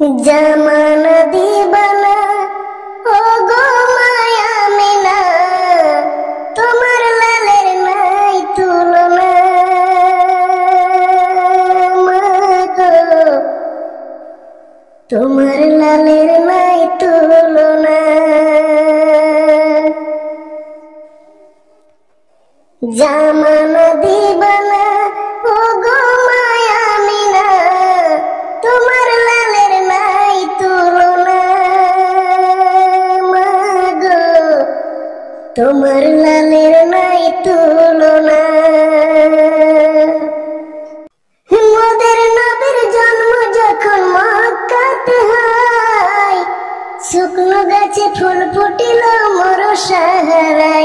জামানা দিবানা ও গো মায়া মিনা তোমার লালের নাই তুলনা তোমার লালের নাই তুলনা জামানা দিবানা তোমার লালের নাই তুলনা। মোদের নবীর জন্ম যখন মক্কাতে হয়, শুকনো গাছে ফুল ফুটিল মর সাহারাই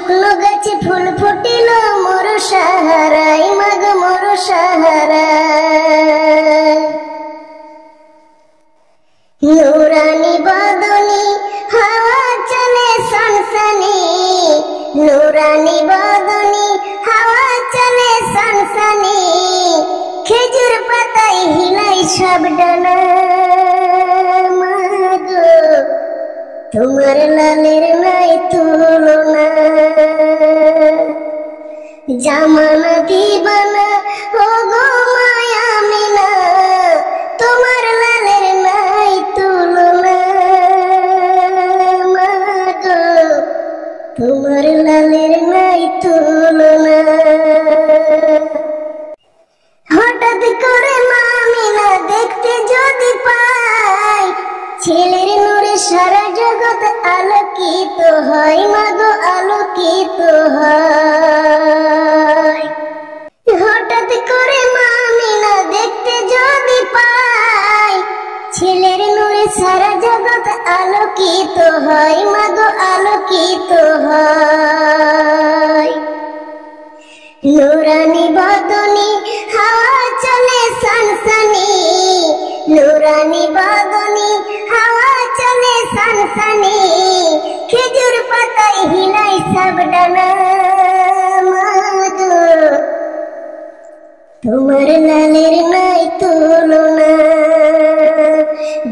শুকনো গাছে ফুল ফুটিল মর সাহারাই মাগ মর সাহারাই নুরানি বদনি, হাওয়া চলে সনসনি। নুরানি বদনি, হাওয়া চলে সনসনি। খেজুর পাতাই হিলাই সব ডানা। তোমার লালের নাই তুলনা জামানা দিবানা ও গো মায়া মিনা, তোমার লালের নাই তুলনা। মাগো, তোমার লালের নাই তুলনা। হঠাৎ করে মামিনা দেখতে যদি পাই সারা জগৎ আলোকিত হয়, মাগো আলোকিত হয়। হঠাৎ করে মামিনা দেখতে যদি পাই ছেলের নূরে সারা জগৎ আলোকিত হয়, মাগো আলোকিত তুলনা।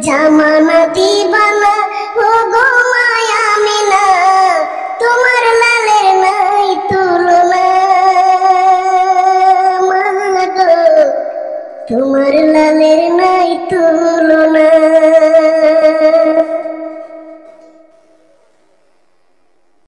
জামানা দিবানা ও গো মায়া তোমার লালের নাই তুলনা। তোমার লালের নাই তুলনা।